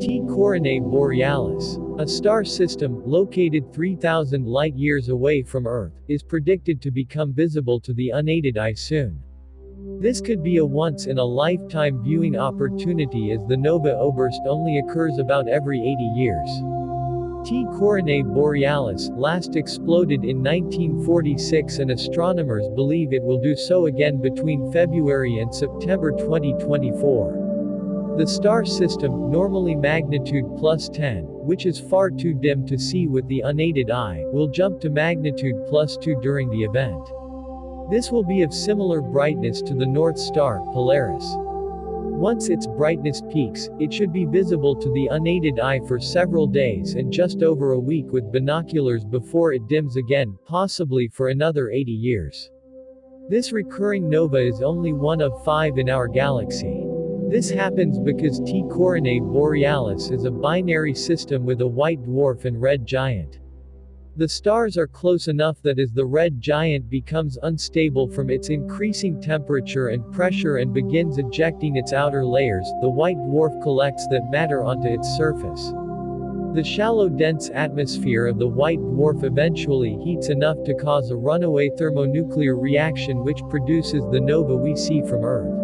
T Coronae Borealis, a star system, located 3,000 light-years away from Earth, is predicted to become visible to the unaided eye soon. This could be a once-in-a-lifetime viewing opportunity as the nova outburst only occurs about every 80 years. T Coronae Borealis last exploded in 1946 and astronomers believe it will do so again between February and September 2024. The star system, normally magnitude plus 10, which is far too dim to see with the unaided eye, will jump to magnitude plus 2 during the event. This will be of similar brightness to the North Star, Polaris. Once its brightness peaks, it should be visible to the unaided eye for several days and just over a week with binoculars before it dims again, possibly for another 80 years. This recurring nova is only one of five in our galaxy. This happens because T Coronae Borealis is a binary system with a white dwarf and red giant. The stars are close enough that as the red giant becomes unstable from its increasing temperature and pressure and begins ejecting its outer layers, the white dwarf collects that matter onto its surface. The shallow dense atmosphere of the white dwarf eventually heats enough to cause a runaway thermonuclear reaction which produces the nova we see from Earth.